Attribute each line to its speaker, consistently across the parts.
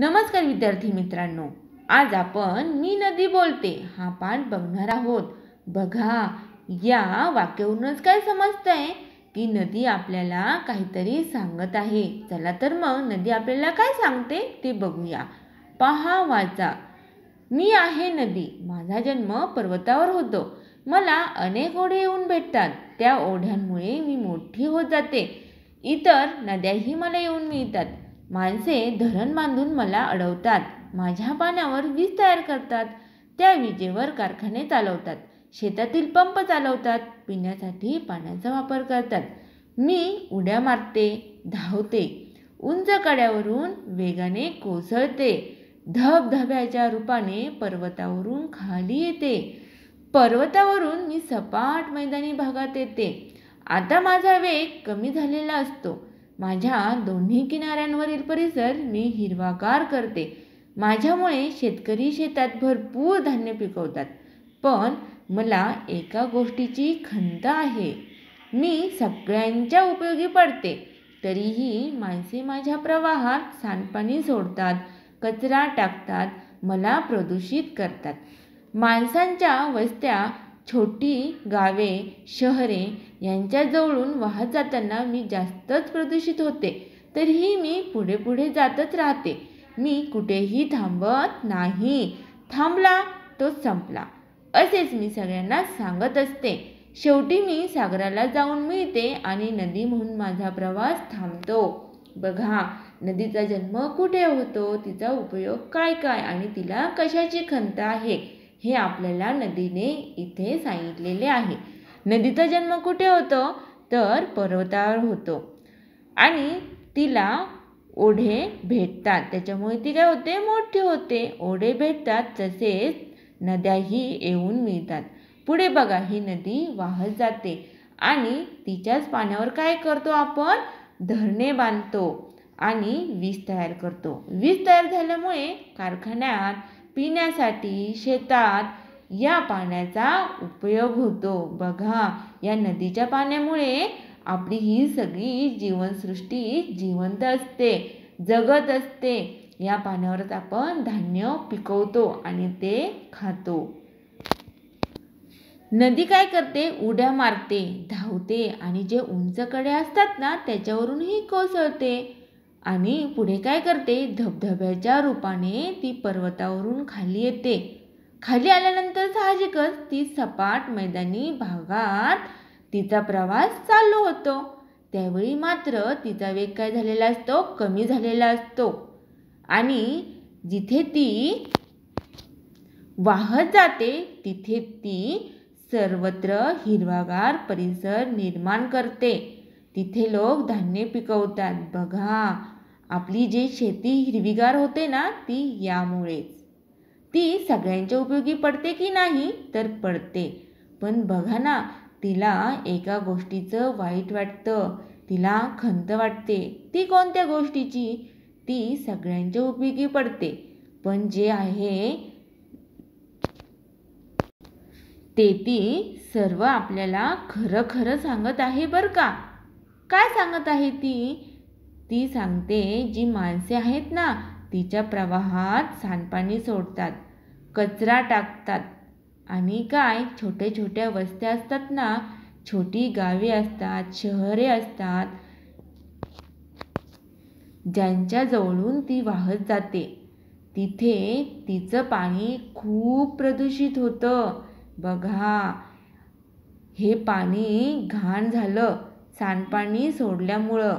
Speaker 1: नमस्कार विद्यार्थी मित्रांनो आज आपण मी नदी बोलते हा पाठ बघणार आहोत. बघा या वाक्यावरूनच काय समजतंय? की नदी आपल्याला काहीतरी सांगत आहे. चला तर मग नदी आपल्याला काय सांगते ते बघूया. पहा वाचा. मी आहे नदी. माझा जन्म पर्वतावर होतो. मला अनेक ओढे येऊन भेटतात. त्या ओढ्यांमुळे मी मोठी होत जाते. इतर नद्याही मला येऊन मिळतात. माणसे धरण बांधून मला अडवतात. माझ्या पाण्यावर वीज तयार करतात. त्या विजेवर कारखाने चालवतात. शेतातील पंप चालवतात. पिण्यासाठी पाण्याचा वापर करतात. मी उड्या मारते धावते. उंच कड्यावरून वेगाने कोसळते. धबधब्याच्या रूपाने पर्वतावरून खाली येते. पर्वतावरून मी सपाट मैदानी भागात येते. आता माझा वेग कमी झालेला असतो. माझ्या दोन्ही किनाऱ्यांवरील परिसर मी हिरवागार करते. माझ्यामुळे शेतकरी शेतात भरपूर धान्य पिकवतात पण मला एका गोष्टीची खंत आहे. मी सगळ्यांच्या उपयोगी पडते तरीही माणसे माझ्या प्रवाहात सांडपाणी सोडतात कचरा टाकतात मला प्रदूषित करतात. माणसांच्या वस्त्या छोटी गावे शहरे यांच्याजवळून वाहत जाताना मी जास्तच प्रदूषित होते. तरीही मी पुढे पुढे जातच राहते. मी कुठेही थांबत नाही. थांबला तो संपला. असेच मी सगळ्यांना सांगत असते. शेवटी मी सागराला जाऊन मिळते आणि नदी म्हणून माझा प्रवास थांबतो. बघा नदीचा जन्म कुठे होतो? तिचा उपयोग काय काय? आणि तिला कशाची खंत आहे? हे आपल्याला नदीने इथे सांगितलेले आहे. नदीचा जन्म कुठे होतो? तर पर्वतावर होतो. आणि तिला ओढे भेटतात. त्याच्यामुळे ती काय होते? मोठी होते. ओढे भेटतात. तसेच नद्याही येऊन मिळतात. पुढे बघा ही नदी वाहत जाते. आणि तिच्याच पाण्यावर काय करतो आपण? धरणे बांधतो आणि वीज तयार करतो. वीज तयार झाल्यामुळे कारखान्यात पिण्यासाठी शेतात या पाण्याचा उपयोग होतो. बघा या नदीच्या पाण्यामुळे आपली ही सगळी जीवनसृष्टी जिवंत असते जगत असते. या पाण्यावरच आपण धान्य पिकवतो आणि ते खातो. नदी काय करते? उड्या मारते धावते आणि जे उंच कडे असतात ना त्याच्यावरूनही कोसळते. आणि पुढे काय करते? धबधब्याच्या रूपाने ती पर्वतावरून खाली येते. खाली आल्यानंतर साहजिकच ती सपाट मैदानी भागात तिचा प्रवास चालू होतो. त्यावेळी मात्र तिचा वेग काय झालेला असतो? कमी झालेला असतो. आणि जिथे ती वाहत जाते तिथे ती सर्वत्र हिरवागार परिसर निर्माण करते. तिथे लोक धान्य पिकवतात. बघा आपली जी शेती हिरवीगार होते ना ती यामुळेच. ती सगळ्यांच्या उपयोगी पडते की नाही? तर पडते. पण बघा ना तिला एका गोष्टीचं वाईट वाटतं. तिला खंत वाटते. ती कोणत्या गोष्टीची? ती सगळ्यांच्या उपयोगी पडते. पण जे आहे ते ती सर्व आपल्याला खरं खरं सांगत आहे बरं का? काय सांगत आहे ती? ती सांगते जी माणसे आहेत ना तिच्या प्रवाहात सांडपाणी सोडतात कचरा टाकतात. आणि काय? छोट्या छोट्या वस्त्या असतात ना छोटी गावे असतात शहरे असतात ज्यांच्या जवळून ती वाहत जाते. तिथे तिचं पाणी खूप प्रदूषित होतं. बघा हे पाणी घाण झालं. सांडपाणी सोडल्यामुळं.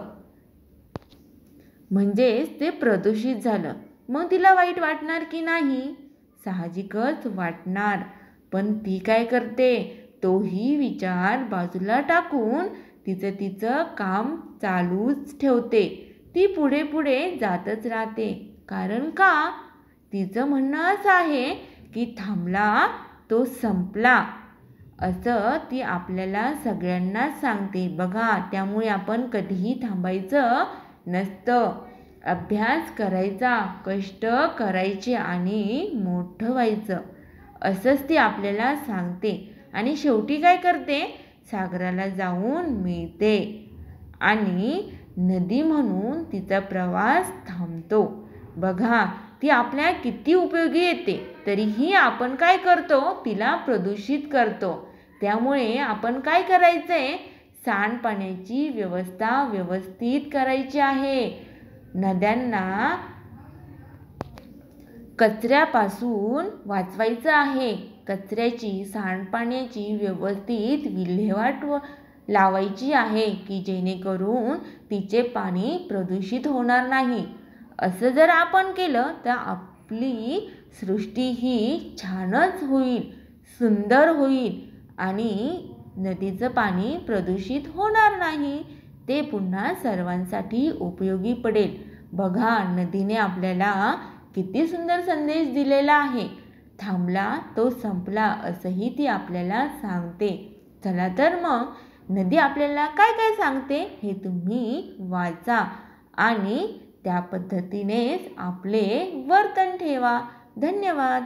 Speaker 1: म्हणजेच ते प्रदूषित झालं. मग तिला वाईट वाटणार की नाही? साहजिकच वाटणार. पण ती काय करते? तोही विचार बाजूला टाकून तिचं तिचं काम चालूच ठेवते. ती पुढे पुढे जातच राहते. कारण का? तिचं म्हणणं असं आहे की थांबला तो संपला. असं ती आपल्याला सगळ्यांना सांगते. बघा त्यामुळे आपण कधीही थांबायचं नसतं. अभ्यास करायचा कष्ट करायचे आणि मोठं व्हायचं. असंच ती आपल्याला सांगते. आणि शेवटी काय करते? सागराला जाऊन मिळते. आणि नदी म्हणून तिचा प्रवास थांबतो. बघा ती आपल्या किती उपयोगी येते. तरीही आपण काय करतो? तिला प्रदूषित करतो. त्यामुळे आपण काय करायचं आहे सांडपाण्याची व्यवस्था व्यवस्थित करायची आहे. नद्यांना कचऱ्यापासून वाचवायचं आहे. कचऱ्याची सांडपाण्याची व्यवस्थित विल्हेवाट व लावायची आहे की जेणेकरून तिचे पाणी प्रदूषित होणार नाही. असं जर आपण केलं तर आपली सृष्टी ही छानच होईल सुंदर होईल. आणि नदीचं पाणी प्रदूषित होणार नाही. ते पुन्हा सर्वांसाठी उपयोगी पडेल. बघा नदीने आपल्याला किती सुंदर संदेश दिलेला आहे. थांबला तो संपला असंही ती आपल्याला सांगते. चला तर मग नदी आपल्याला काय काय सांगते हे तुम्ही वाचा आणि त्या पद्धतीनेच आपले वर्तन ठेवा. धन्यवाद.